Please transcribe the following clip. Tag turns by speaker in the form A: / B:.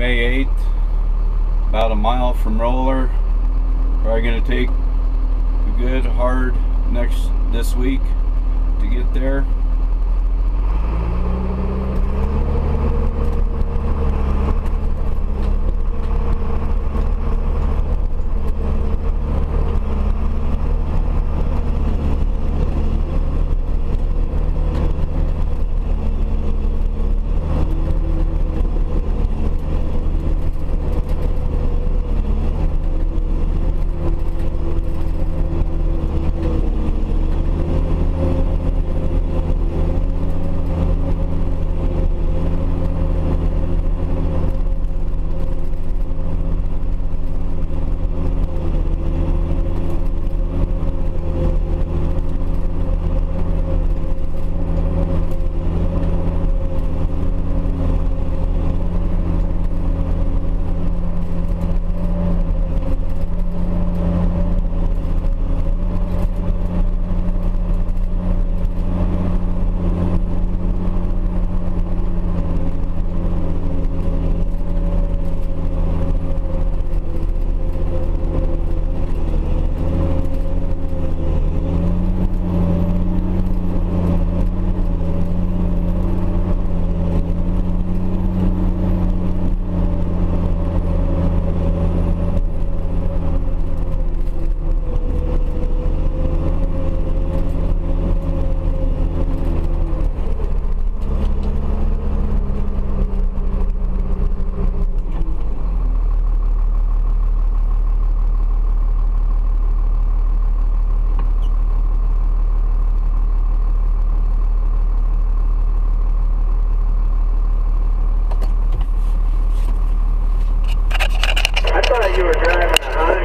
A: May 8th, about a mile from Roller. Probably gonna take a good hard next this week to get there.
B: thought you were driving a Honda.